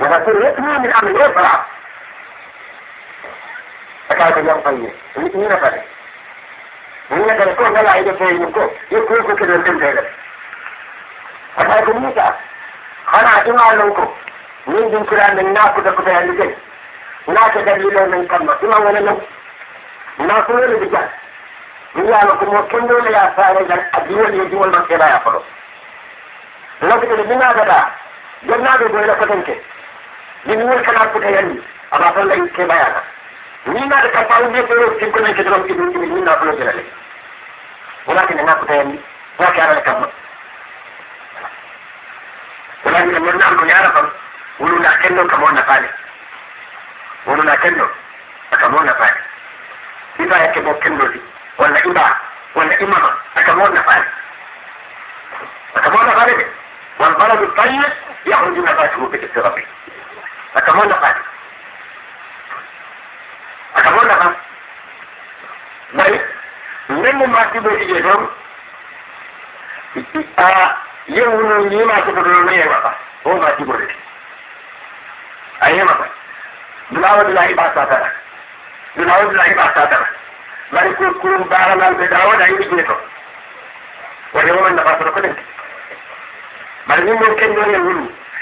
يتمي من أمر يفرع فكانت اليوم طيب مين فرق كان يكون لا يعيد شيء يمكن يكون كده الدم ذلك فكانت ميتا خنا إما لنكو من دين كلام من تكو اللي جاي ناكو دليل من كلمة إما ولا من يعلمكم وكندو ليا فارجا أديول يجيول من كلا يفرو لكن اللي بنا بدا جنة بويلة فتنكي kafa ne ko kin kuna ke drum kin kin ni na fulo jira le walakin na futa yanni ya ka ara kam walakin mun na ko yara kam wulu na kenno kamo na fale wulu na kenno kamo na fale iba yake mo kenno di wala iba wala imama kamo na fale kamo na fale والبلد الطيب يخرج نباته بإذن akamwona pale akamwona pa bari nenne masibo ije don a yewuno ni masibo do no yema pa o masibo de ayema pa dulawo dulahi ba satara dulawo dulahi ba satara bari ko kurum baranal be dawo da yi je to wani wannan da ba su ko den bari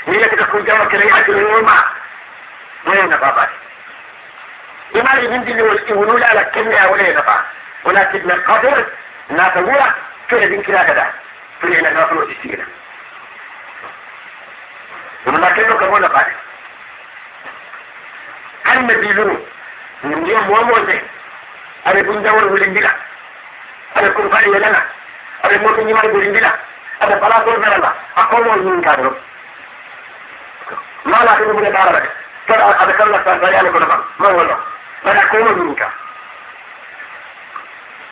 ni la ka ko jama kare ya ko ma ولا نفع بعد لما يبين دي يقولوا لا لكن ولا نفع ولكن نافوع في دين كلا كذا في هنا نافوع تشتغل وما كانوا كمان بعد؟ kan na bilu mun je mu mu ne are bun da wani wurin dila are kun fadi yana na are mu kun yi mai wurin dila are bala dara kada أتكلم عن بيان كل ما هو أنا أكون منك.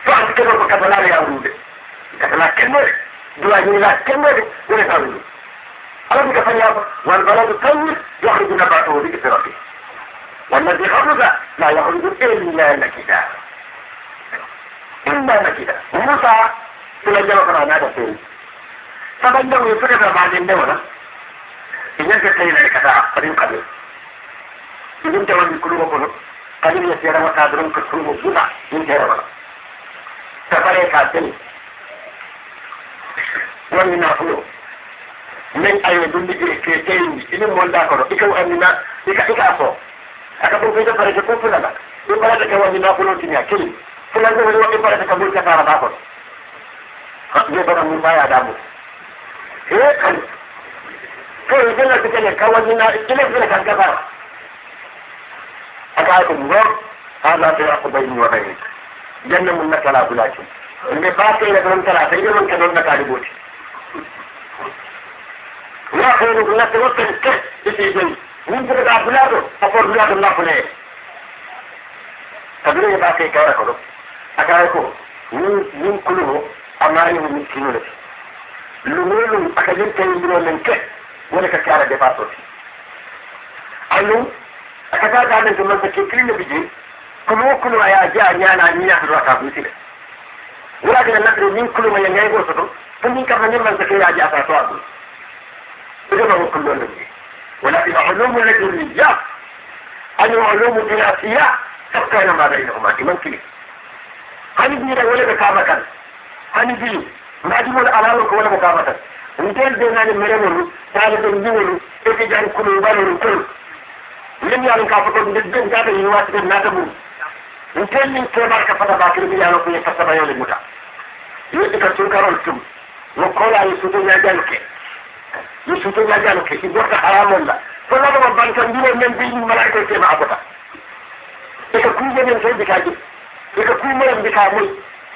فأنت كده بكتلا لي أولود دوا لا كمر ولا تقول أنا بك فنيا والبلد الطيب يخرج نباته بإذن ربه والذي خرج لا يخرج إلا نكدا. إلا نكدا. موسى تلجم قرانا تفسير فبنده يفرق بعد يجب أن يكون لك طريق قبل min tawandi kulumo kono kañum ne seeɗa watta doron ko kulumo buɗa min teera wala safare ka seni wonni nafulo min aywe dundi ɗi ke teyndi inin monda kono ika annina ika ika so aka ɗum koyta parete ko fulala ɗum parata ka wonni nafulo tinia kili fulande woni waɗi parata ka ɓurta tara ɗa kono ɓe bana mum mbaya damu e kan ko jella tikene ka wonnina ine fene kan gafara أكاكم نور هذا فراق بيني وبينك. جنة من نكلا بلاكم اللي باقي لك من كلا سيدي من كدون نكالبوتي لا خير من نفس الوقت الكه بسيدي من تبقى بلاده أفور بلاد الله فليه تدري باقي كورا كرو أكاكم من من كله أماري من tayi biro men ke wala ka kara de pasoti alu akata ta da kuma ke kilin da bije kuma kuma ya ji a nyana ni ya zuwa ka busile wala da na min kuma ya ngai go so kun ni kamar man take ya ji a ta to abu idan ba kullu ne ولكن علوم الدنيا أن علوم الدراسية تبقى ما بينهما كمان كده هني بينا ولا بكامة هني بي ما دي ولا على ولا بكامة ونتين بينا المرمر تعالى بنجول إذا جان كل بالور كل ko ya kasaba yau muta yi ka tun karon tum wa kola yi su ya jalke yi su ya jalke ki dokka haramun la ko na ba ban kan dole men bi malaika ke ma abata ika ku je men sai bikaji ika ku mun bika mun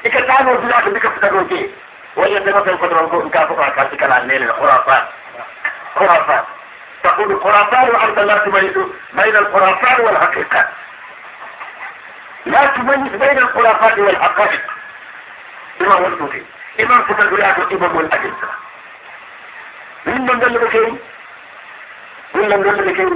ika tano dula ka bika fita doke wajen da ka fada ko in ka fada ka kala ne ne khurafa khurafa تقول الخرافات وأنت لا تميز بين الخرافات والحقيقة. لا تميز بين الخرافات والحقائق. إمام الصوفي إمام فتدلات الإمام والأجل من من دل بكي من من دل بكي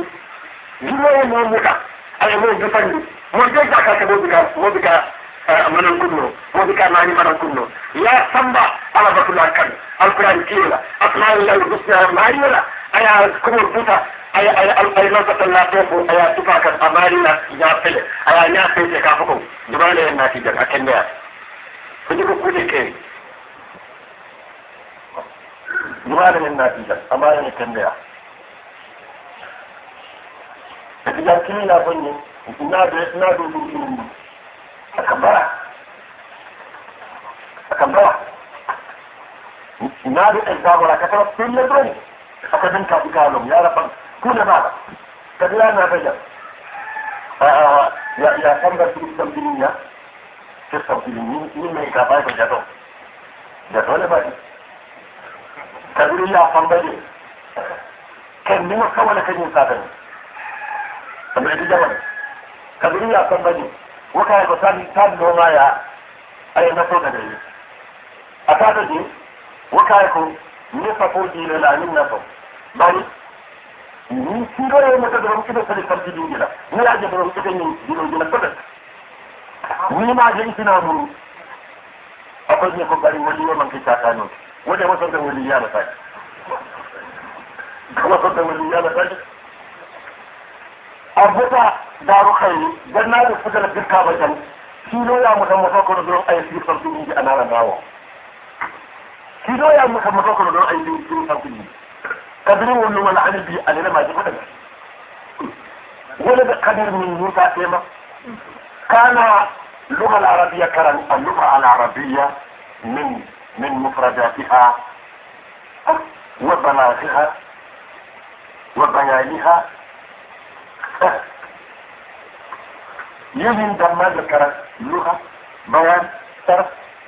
جمعه موموتا أي مو بفن مو جيجا كاتبو بكا مو بكا من الكنو مو بكا ماني من الكنو لا سمبا على بطل الكن القرآن كيلا. أسماء الله الحسنى ما يلا ya fele aya nya fele ka fuko dubale na ti daga kende ya ko ko ku de ke dubale na ti daga amari ne kende ya da kini na fanni na da na da akabara akabara na da example ka ta fille bane mai ka ba ka jato jato ne ba kadila ya samba ne kan ni ma kawala kan yin sadan amma da jawan kadila ya samba ne waka ko san tan no ma ya ay na to da ne ata da ji waka ko ni fa ko ji la ni na to bari ni siro mo ta do ko sali farti dingi la ni la je do ko ni dino jina ko ni ma je isina mu akwai ne ko bari wali yo man ki ta kanu wanda wato da wali ya ta ko da wali ya ta abuta daru kai dan na da da dukka ba kan siro ya mu da mu ko do ay fi farti dingi anara nawo siro ya mu da mu ko do ay fi farti dingi قدرين ولا ولا عن البي أنا ما جبت ولا بقدر من موسى تيما كان اللغة العربية كان اللغة العربية من مفرداتها وبلاغها وبيانها. يمين دم ذكر اللغة بيان صرف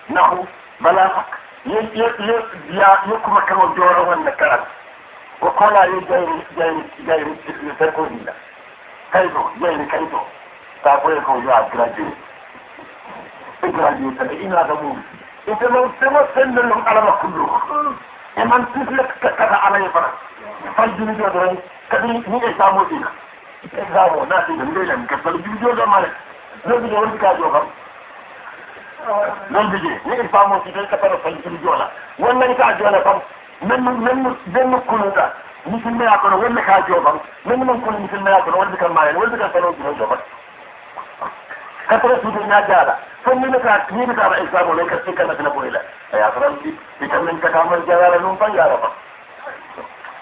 نحو بلاغة. يكما كانوا جورا والنكرات وقال لي جاي جاي جاي تركوا لنا كيفو جاي كيفو تقول لكم يا جراجي جراجي تبعين هذا مو. انت لو سمى سن لهم على ما كله. إما أنت لك كذا على يفرق. فالجن جودرين كذي مي اسامو دينا اسامو ناسي من ليلة مكفل. جن جودر مالك. لو بيجي ولد كاجو خم لو بيجي. مي اسامو دينا كفر فالجن جولا ولا كاجو لا خم من من من كنودا؟ مثل ما يكون ولا كاجوبا من من كل مثل ما يكون ولا كان ماين ولا كان سنو جوبا كثرة سيدنا جالا فمن كان مين كان إسلام ولا كان سكنا في نبويلا يا فرنسي بكم من كامل جلال نومبا يا رب.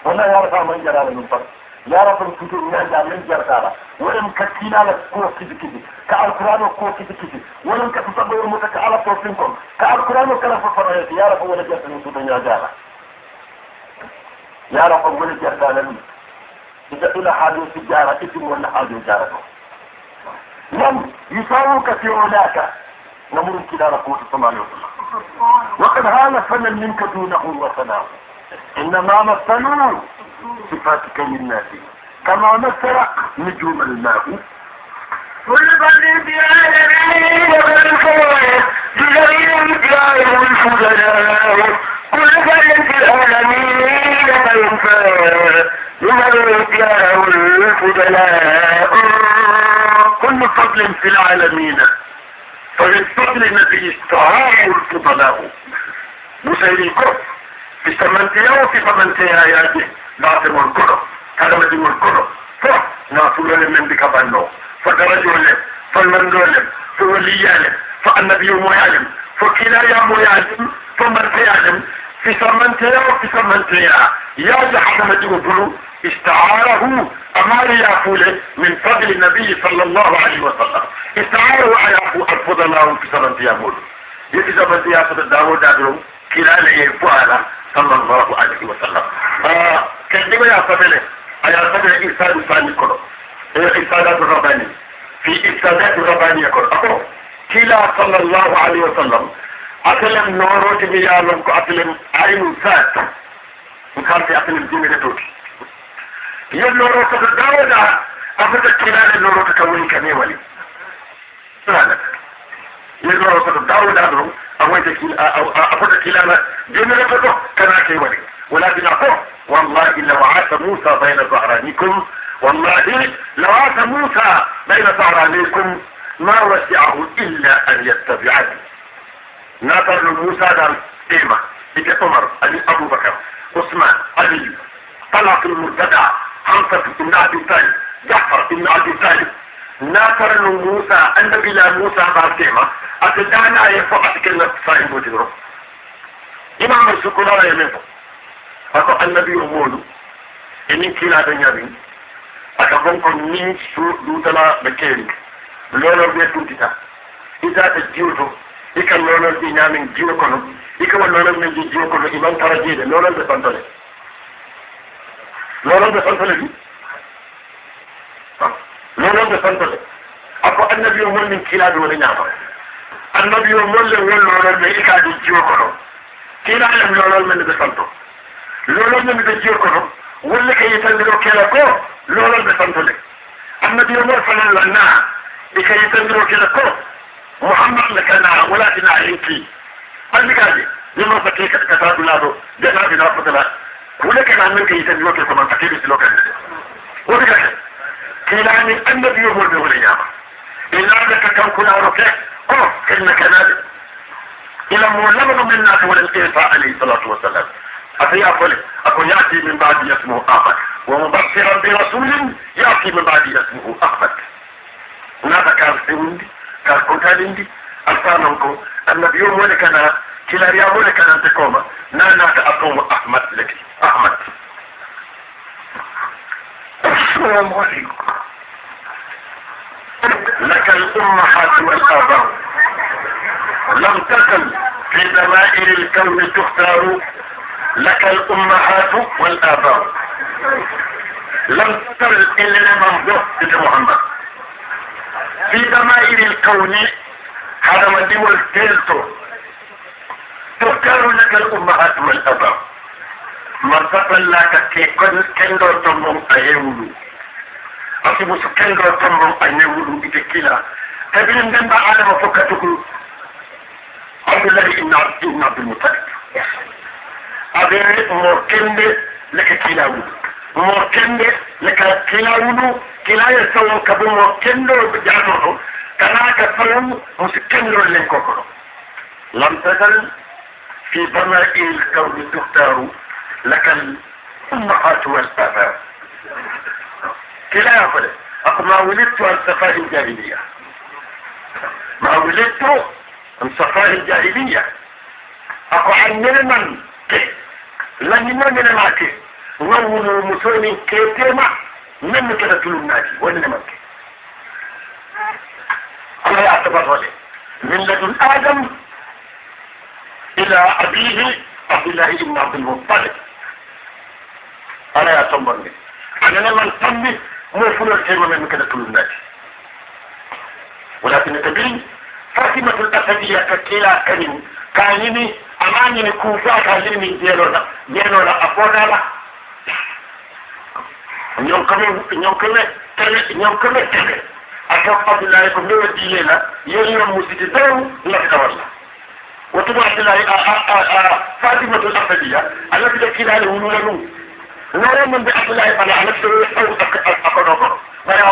ولا يا رب من جلال نومبا يا رب كتير من جلال من جركارا ولم كتينا لك كو كذي كذي كألقرآن كو كذي كذي ولم كتصبر متك على توفينكم كألقرآن كلا فرقة يا رب ولا جلال نومبا جالا يا رب أقول جرد لنا إذا إلى حال التجارة اسم ولا حال جارته لم يساووك في علاك نمر كلا رقوة الصمال وقد هان فن منك دونه وسناه إنما مثلوا صفاتك للناس. كما مثل نجوم الماء. كل بلد بعالمين والفوائد بغير الجاه والفضلاء كل بلد العالمين ينفع لمن جاءه كل فضل في العالمين. فللفضل الذي استعاره الفضلاء مسيري كف في سمنتيا وفي سمنتيا ياتي باطم الكرة. كلمة الكرة فح نافل من بك بنو فدرجوا فوليا فالنبي ميعلم فكلا يا يا جحد مجهول استعاره أمار يافول من فضل النبي صلى الله عليه وسلم. استعاره على الفضلاء في سمنتيا مول يجي سمنتيا فضل داود دادرو كلا لإفوالا صلى الله عليه وسلم. كلمة يا فضل أيا فضل إنسان ثاني كله إنسانات الرباني في إنسانات الربانية كله كلا صلى الله عليه وسلم أتلم نوروت ميالهم أتلم عين ذات وكان في أتلم دين لتوكي يل نوروت الداودة أفضل كلال النوروت كوني كمي ولي. لا يل نوروت الداودة أدرو أفضل كلال دين لتوكي كما كي ولي. ولكن أقول والله لو عاش موسى بين ظهرانيكم والله لو عاش موسى بين ظهرانيكم ما وسعه إلا أن يتبعني. ناتر موسى دار إيما إيك عمر علي أبو بكر عثمان علي. طلعت المرتدع حمزة بن أبي طالب جعفر بن أبي طالب. ناصر موسى النبي لا موسى بارتيما أتدانا يفو أتكلم صاحب بوتيرو إمام السكولا يمنفو أكو النبي أمولو. كلا دنيا aka bonko min su dutala ɓe keeri lolor ɓe tuntita itata jiwto ika lolor ɗi ñamin jiwo kono ika wa lolor min ji jiwo kono iman tara jiide lolor ɓe fantole lolor ɓe fantole ɗi lolor ɓe fantole ako annabi o mon min kiilaɓe wona ñaama annabi o molle won lolor ɓe ikaji jiwo kono kiilaɗem lolor men ɓe fanto lolor men ɓe jiwo kono wolle ka yitandiro kela ko lolol ɓe santole annabi o mor fanan lanna e ka yitandiro kela ko muhammad le kana walatina henki andi kaje ñimo fatti ka taɗulaɗo janaɓina fotala wole kana min ka yitandiro ke koman fatti ɓe silo kan wodi kake kilani annabi o mor ɓe wole ñama inaɓe ka kankularo ke ko kenna kanade ila mo lamano min naati wolen isa alayhi salatu wasalam أتي أقول أكون يأتي من بعد اسمه أحمد ومبشرا برسول يأتي من بعد اسمه أحمد هناك كان سندي كان كنتالندي ألفانكو النبي يوم ولك أنا كلا ريام ولك أنا تقوم نانا تأقوم أحمد لك. أحمد. السلام عليكم. لك الأمهات والآباء. لم تكن في دمائر الكون تختار. لك الأمهات والآباء. لم تصل إلا من ضد محمد. في ضمائر الكون. هذا ما دول تيلتو. تختار لك الأمهات والآباء من تصل لك كي كندو تمم أيولو أصيب كندو تمم أيولو إتكلا تبين دنبا على مفكتك عبد الله إن عبد المطلب. aɓe mo kende leka kila wuɗu mo kende leka kila wuɗu kilaya sawon kabo mo kendo jano ɗo kanaka sawon musi kendol len koko ɗo lam tagal fi bama'i lkawni tuhtaru laka الأمهات والآباء كلا يقول أقول ما ولدت عن صفاء الجاهلية ما ولدت عن صفاء الجاهلية أقول عن من كيف lanni no ñene maake ngawuno musoni ketema men من كده النادي وين نمك أنا اعتبر رجل من لدن آدم إلى أبيه عبد الله بن عبد المطلب. أنا اعتبر رجل أنا لما نسمي مو فلوس كلمه من كده تقولوا النادي ولكن تبين فاطمة الأسدية كتيلا كريم كانيني أماني نكوزا كريمي ديالونا ديالونا أفوضا لا. Ñoom kame tele ñoom tele diine la yéen ñoom wato ba abdullahi fatimatu al-asadiya alati da kila ne wulu lanu nore mun bi abdullahi bala alati da au ak akodo ko bare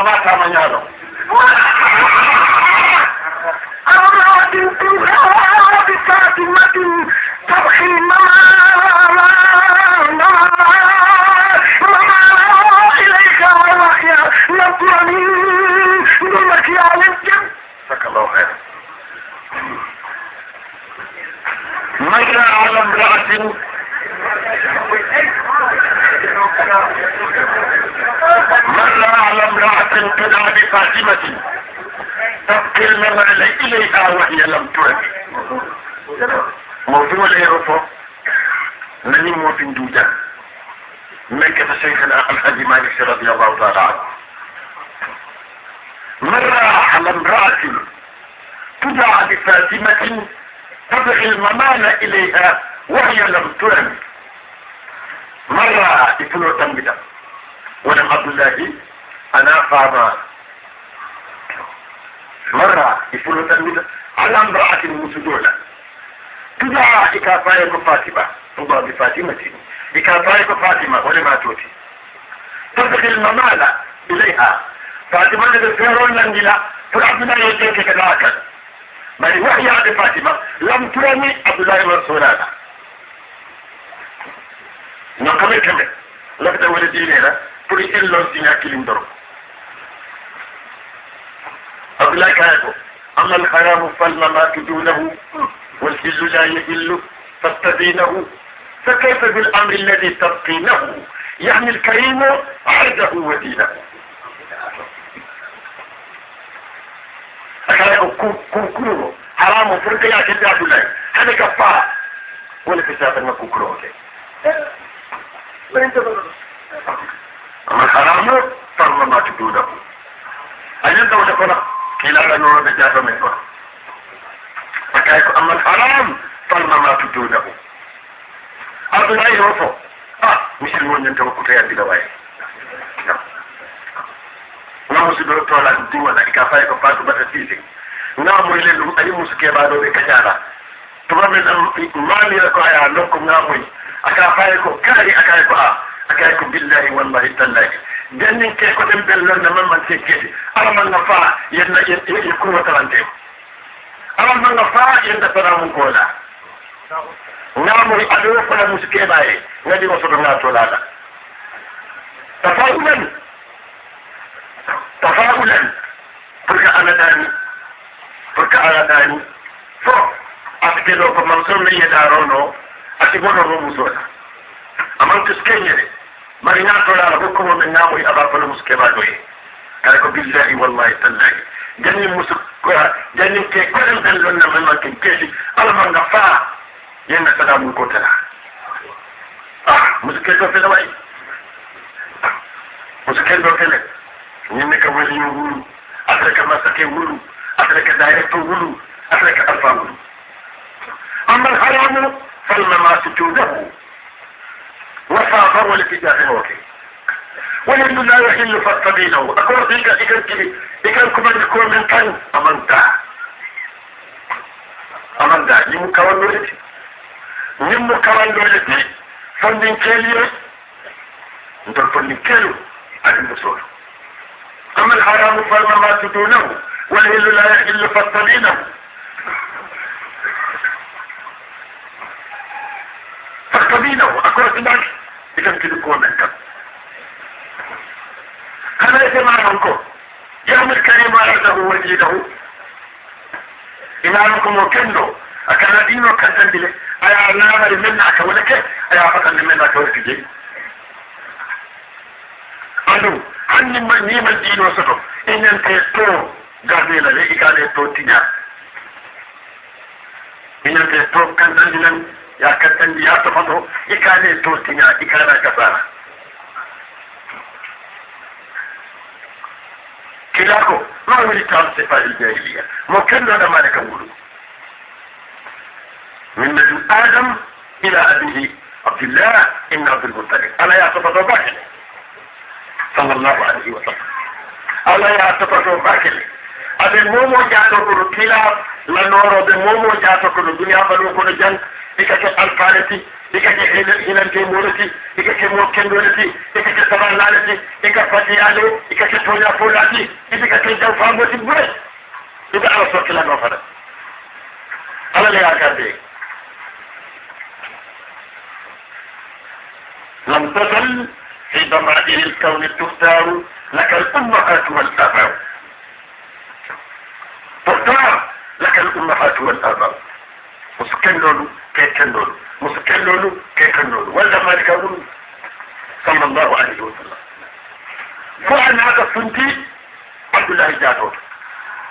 للجن جزاك الله خير مر على امرأة؟ مر على امرأة تدعى بفاطمة تبقي المرء إليها وهي لم ترد. موضوع الإيروفو من موت دوجا ملكة شيخنا الحاج مالك رضي الله تعالى عنه. مر على امرأة تدعى بفاطمة تبغي الممال إليها وهي لم ترد مر إفلو تنبدا ولم عبد الله أنا فاما مرة يقولوا تلميذ على امرأة مسجونة تدعى إكافايك فاطمة تضع بفاطمة إكافايك فاطمة ولما توتي. تدخل الممالة إليها فاطمة تدخلون لنجلا فالعبد الله يجيك كذاك. بل وحي عبد فاطمة لم ترمي عبد الله بن سولانا نقم كمل. لقد ولدي لنا pour ellon siña kilim doro abdoulaye kaye ko ama alharamu falmamatu dunahu والحل لا يحل فاستدينه. فكيف بالأمر الذي تبقينه؟ يعني الكريم عرضه ودينه. كوكورو حرام فرق يا كده عبد هذا كفار. ولا سافر ما كوكورو أما حرام فرما ما تدونه أين دولة فلا كلا لنورة بجافة من فلا فكايكو أما الحرام فرما ما تدونه عبد الله يوفو. آه مش وكتا يدي لواي na musu do to la di wala ka fay ko fatu bata sisi na mo ile lu ali musu ke ba do be kajara to ba men mali ko aya no ko na mo aka fay ko kari aka ko a aka ko billahi wallahi tallahi jannin ke ko dem bel non man man ke ke ala man na fa yenna ye ko wata lante ala man na fa yenda tara mun ko la na mo ado fa musu ke baye ngadi so do na to la tafa'ulan furka ala dani furka ala dani fo atike ɗo ko man son min yeɗarono ati bono mo musoɗa aman tuskeñede mari ñatoɗala hokkumo ɓe gamoy aba kono muskeɓaɗoye kala ko billahi wallahi tallahi jannin musu jannin ke koɗen ɗen lonna meman ken keesi alamanga faa yenna saɗa mum ko tala musu kel ɗo fele way musu kel ɗo fele wulu atata ka masake wulu atata ka directo wulu atata ka alfa wulu amma alharamu falmamasutudahu وفاقر والاتجاه وكي وإن لا يحل فاتبينه أقول فيك إكن كي إكن كمان يكون من كان أمن دا. أمن دا. نمو كوان لولتي نمو كوان لولتي فندين كيليو. ندر فندين كيلو أدن بصوره أما الحرام فالممات دونه والهل لا يحل فالطلينه فالطلينه أكرة الناس إذا كده كون منك هذا يتمعنكم يوم الكريم عرضه وجيده إمامكم وكنه. أكان دينه كان تنبله أيا نامر منك ولك. أيا فتن منك ولك جي أنه hanni ma ni ma dino soto enen te to garde la le ikale to tinya enen te to kan tan dinan ya kan tan ya to fato ikale to tinya ikala kasara kilako ma wuri ta se fa il jahiliya mo kendo da malaka wuru من آدم إلى أبيه عبد الله إن عبد المطلب ألا يعتقد باكر صلى الله عليه وسلم. ألا يعتقد باكر أبي مومو جاتو كل كلا لنورو بي مومو جاتو كل دنيا بلو كل جن. إكاك الفارتي إكاك هنان كي مورتي إكاك موكين دولتي إكاك سبان لالتي إكاك فتي آلو إكاك توليا فولاتي إكاك جو فاموتي بوي. إذا على صوت كلا نوفر ألا في ضمائر الكون تختار لك الأمهات والآباء. تختار لك الأمهات والآباء. مسكنون كيكنون مسكنون كيكنون ولا مالك أقول صلى الله عليه وسلم. فعن هذا السنتي عبد الله جاتور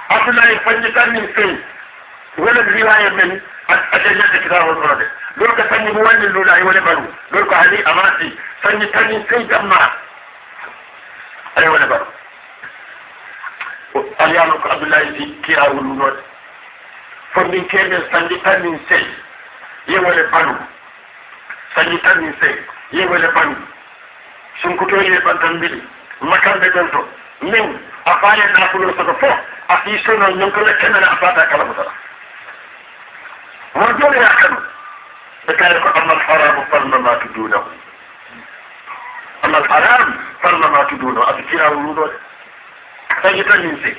عبد الله يفني من فين ولا الرواية من أجل كتاب الرابع. لو كفني مولي لولا ولا برو لو كهلي أماسي. فني تاني سي جمع. أي ولا برو اليوم عبد الله في كيرا ولونوت. فني كيرن فني تاني سي. يولا برو فني تاني سي. يولا برو sunkuto ye bantambili makambe gonto min a faye nafulo soto fo a fiisono ñonkole kemene a fata kala ورجل يحكم فكذلك أما الحرام فلما تدونه أما الحرام فلما تدونه أفكرا ولوده فجتا ينسي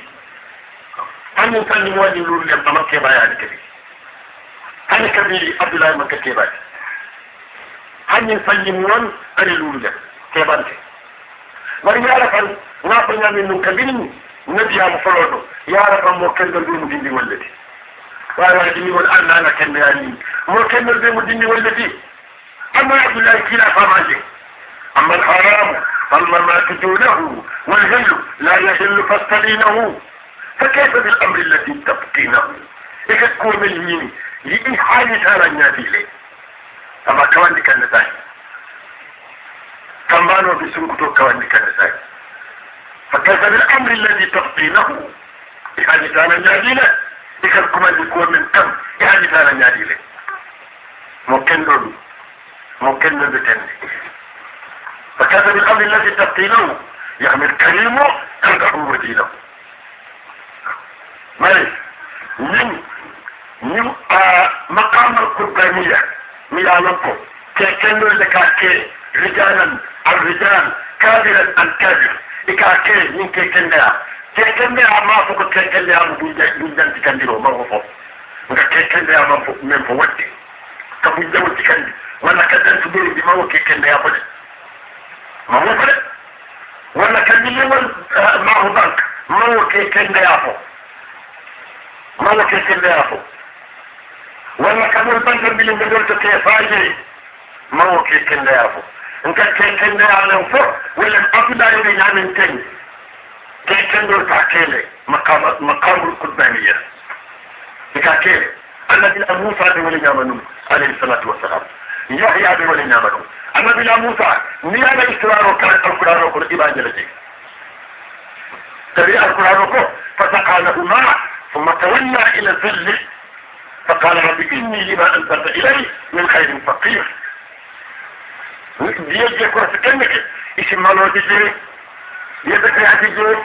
أن ينسي موالي لول لم أمر كيبا يعني كبير أنا كبير عبد الله من كيبا أن ينسي موال أن لول لم كيبا أنت bari yala kan na ko nyami nun kabin nabiya mu folodo yala kan mo kendal mu dindi wallati na kende yani mo kendal be mu dindi wallati amma abdullahi kila famaje amma al-haram أما ما تدونه والهل لا يهل فاستلينه فكيف بالأمر الذي تبقينه إذا تكون من مين يئي حالي تارا نادي لي أما كمان دي كان نتاي كمانو بسنكتو كمان دي كان نتاي فكيف بالأمر الذي تبقينه إحاني تارا نادي لي إذا كمان دي كون من كم إحاني تارا نادي لي ممكن دول ممكن دول بتني فكيف بالأمر الذي تبقينه يعني الكريم تدعو ودينه مالك من من مقام القربانية ميلانكم كيكنو لكاكي رجالا الرجال كابرا الكابر إكاكي من كيكنها كيكنها ما فوق كيكنها من تكندرو ما هو فوق. كيكنها من فوق كبجة وتكندر ولا كدن تدري بما هو كيكنها فوق ما هو فوق ولا كان ما هو بنك. ما هو كيكنها فوق. ما هو كيكنها فوق. walla kamol bantan mbili mbe ɗon to kefaje mawo ke kendeya fo nka ke kendeya len fo walla abdoulaye ñamen ten ke musa de wala ñama num alayhi salatu wassalam yahya de wala ñama num annabi la musa ni ana histoire o kan alquran o ko ibadela je tabi alquran o ko فسقى له ماء ثم تولى إلى الظل فقال رب إني لما أنزلت إلي من خير فقير بيجي كرة كنك اسم مالو تجي يدك يا تجي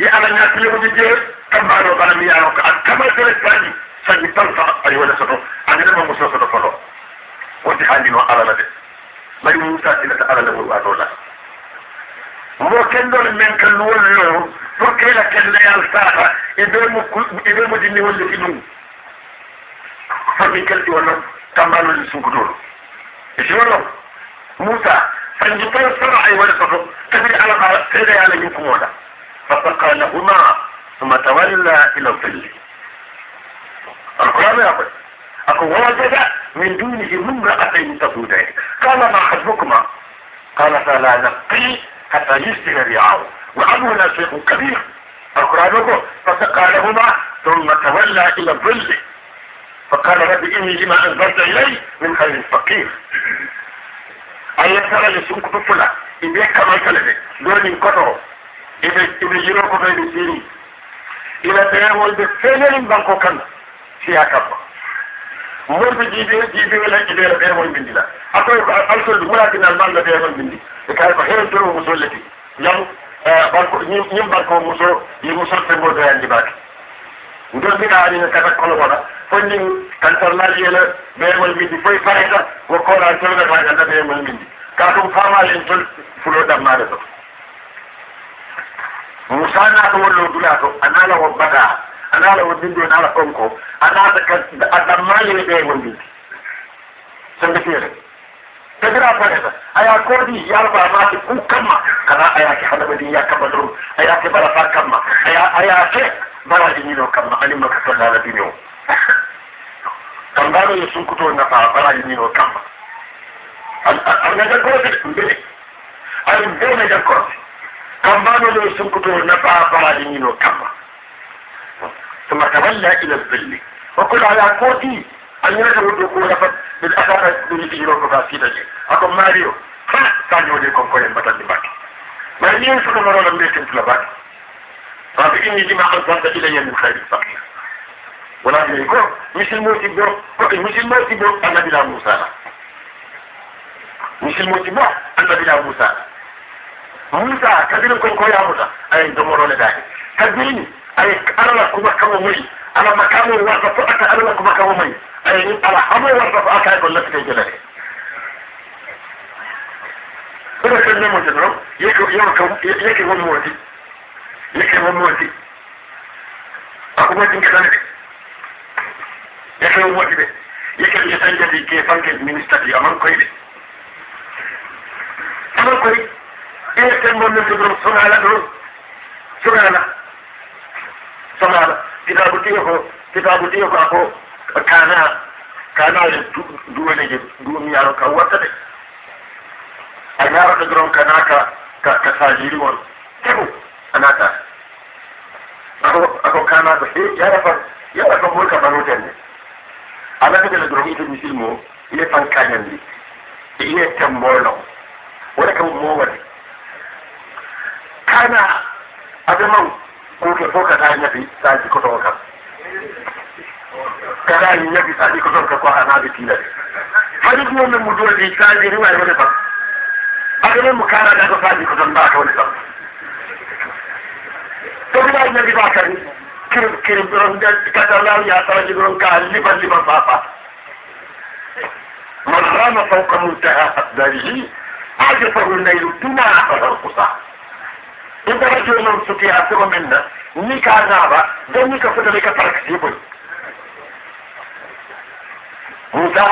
اللي تجي كما لو قال مي أنا كما تقول ثاني ثاني تنفع أي ولا سطو أنا لما مصر سطو فلو ودي حالي نو على لدي ما يموسى إلى تعالى له الوادولا mo kendol men kan wollo pour que la kella yal sata e be mo e be mo dinni wolle fi dum farmin kalti wannan tambalol sunkutolo e siwolo musa sanji tan sama ay wala soto tabi ala ka sede ala yin kumoda fasaqa lahuma thumma tawalla ila dhilli alquran ya ko ako wajada min dunihi mimra'atayn tafudayn qala ma hasbukuma قالتا لا نقي حتى يسدل الرعاء وابونا شيخ كبير. القرآن يقول فسقى لهما ثم تولى إلى الظل. فقال رب إني لما أنزلت إلي من خير فقير. أي ترى لسوق طفلة إذا كما كلمة دون كتر إذا إذا يروك بين سيري إذا تيامل بفعل بانكو كان فيها كبا مول بجيبي جيبي ولا جيبي لا بيامل بندي لا. أقول أرسل ولكن المال لا بيامل بندي. كان فهير ترو مسولتي يوم بانكو نيم بانكو مسو يمسو تبو ديان دي باكي. ndol mi ɗaani no kata kono koɗa fonndin kantornaji ele ɓeemol mindi foye fareta wokkoɗa tolnata ganda ɓeemol mindi ka ɗum famali en tol fulo ɗammade to musa naata wollo dula to a naala wo bada a naala wo bindi naala konko a naata a ɗammali e ɓeemol mindi sonde feere tedira fareta aya koodi yalba maati ku kamma kana ayake haɗaɓadi ya kamma ɗum ayake bara fa kamma aya ayake baraji ñino kamma anima ka tollala dino kambano yo sunkuto nafa baraji ñino kamma anga jan korose mbede ani mbewna jan korose kambano yo sunkuto nafa baraji ñino kamma ثم تولى إلى الظل. وكل على كوتي أن يرجع الدخول بالاثار بالجيرو كفاسيتا اكو ماريو ها كان يودي كون كوين باتال دي باكي ما ينسو نمرو لمبيتن تلا باكي رب إني لما أنزلت إلي من خير فقير ولا يقول مثل موتي بو مثل موتي بو أنا بلا موسى. مثل موتي بو أنا بلا موسى. موسى كبير كون كويا موسى؟ أي دمرو لداي كبيني أي أنا لكم كم مي أنا مكان وظف أتا أنا لكم كم مي أي أنا حمو وظف أتا يقول لك جلالي إذا كان موتي بو يكو يكو يكو موتي yake wani wani aku wani ka sanar yake wani wani ne yake ya san da ke fanke ministry a man kwai ne man kwai إيه سنة لا سنة لا سنة كتاب تيكو كتاب تيكو أكو كان كان دولة دنيا كوتا أنا رأيت كناك كساجيري وان تبو أنا تا أكو أكو كان هذا يا رفع يا رفع ملك بنو جنة. أنا كده لدرجة المسلمو إيه فان كان يندي. إيه كم مولو ولا كم مولو كان أدمو كوكي فوكا تاي نبي ساجي كتوكا كان النبي ساجي كتوكا كو أنا بتينا هذا هو من مدور دي ساجي رواية ولا فان أدمو كان هذا ساجي كتوكا ولا فان tobila nabi bakari kirim kirim doron kata law ya taraji doron ka liban liban fafa man rama fawqa muntaha aqdarihi ajafahu al-layl naba dan ni ka fada ka tarkati boy musa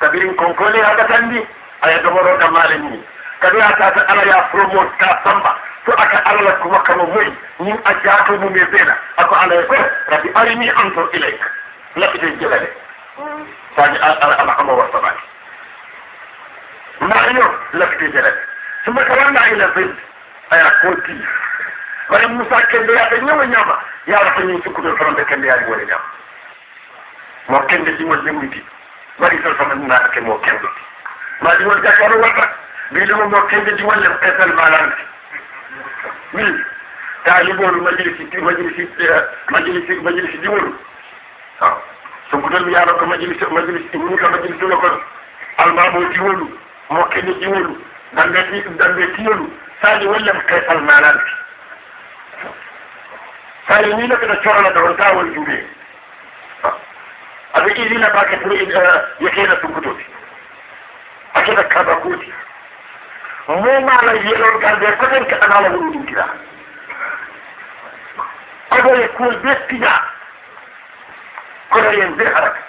kabirin konkole hada tandi aya domoro kamale ni kadi ata ala ya promote ka samba to aka alala kuma kama moy ñin a jaato mu me bena ako ala ko rabbi arini anzur ilayk lakite jelale saji ala ala kama wa sabani mario lakite jelale ثم كلامنا إلى الظل ايا كوتي wala musa kende ya ta nyawa nyama ya rafa ni su kudo faran da kende ya wala nyama mo kende di mo lemiti bari sal fa na ke mo kende ma di wal jakaru wata bi lu mo kende di wala kasal malanti min taalibolu majlisi majlisi majlisi majlisi diwolu waaw sonkutol mi yaano ko majlisi majlisi min ka majlisi lo kon almamo diwolu mokkene diwolu dambe ti dambe tiyolu sali wallam قال لي ولا مكيف المالك قال لي مين كده شغله ده ورتا والجوبي أبي ايدي لا باكيت آه، يكيد تقطوت أكيد كذا قوت مو ما لا يلون قال ده كده كأن على ودي كده. أبو يكون بيتنا كره ينزل حركة.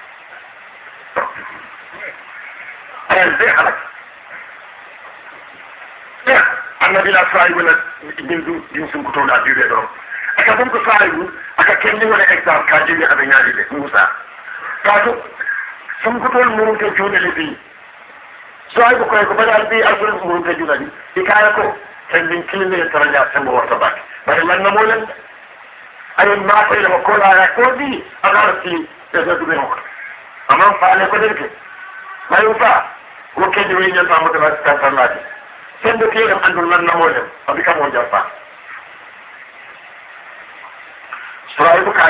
ينزل حركة. La sahibu la din sun kuto na dire do aka bum ko sahibu aka kendi wala exemple ka jindi abe nyaadi le musa kato sun kuto mun to jode le bi sahibu ko ko badal bi asul mun to jode di kaya ko kilinde taraja sen mo warta bak bari man na mo len ay ma ko ila ko la ya ko di agar ti da da du no amma fa ne ko dirke mai fa ko ke di wenya ta mutala ta sallati sen do kiyam andul man namo le abi kam on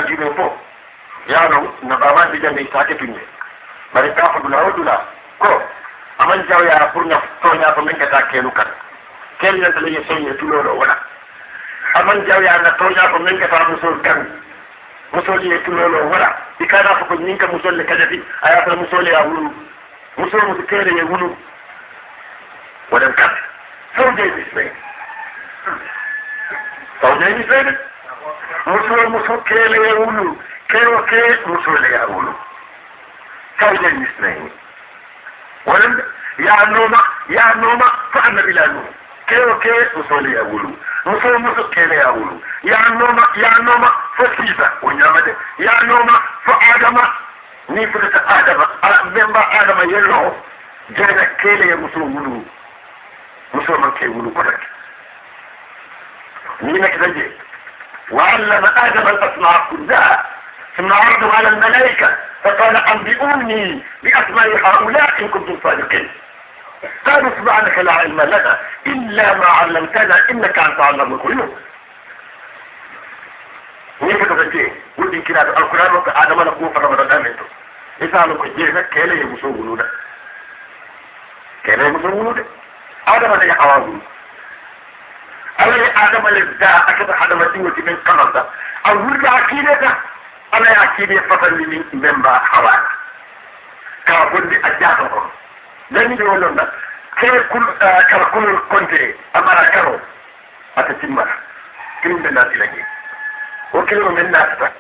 ji ne ko ya no na baba di jande ta ke tunye bari ka fa dula dula ko aman jaw ya purnya to nya ko min ka ta ke lukan ken ya tele sonye tulo wala aman jawya na tonya ko min ka ta musul kan musul ye tulolo wala ikana ko ko ninka musul le kadati aya ta musul ya wulu musul musul kere ye wulu wadan kat sauje bisne sauje bisne musul musul kere ye wulu kero ke musul ya wulu sauje bisne wadan ya noma ya noma fa annabi la noma kero ke musul ya wulu muso muso kene ya wulu ya noma ya noma fo sisa o nyamade ya noma fo adama ni futata adama memba adama yello jena kele ya muso wulu مش هو من كيقولوا بلد مين كده جاء وعلم آدم الأصناع كلها. ثم عرضوا على الملائكة. فقال أنبئوني بأسماء هؤلاء إن كنتم صادقين. قالوا سبحانك لا علم لنا إلا ما علمتنا إنك أنت علم كله مين كده جاء ودي كده. القرآن وقت آدم أنا قوة رمضان آمنته إذا أنا كجيه كيلا يبسوه ولونا كيلا يبسوه ولونا adama hawa gulu Allah ya adama le da aka da adama tin wuti min kamar da a wurda akide da Allah ya akide fatan ni memba hawa ka gundi ajata ko dani da wannan da ke kul kala kulul konte amara karo ata timmata kirim da nasi lagi o kilimo men natata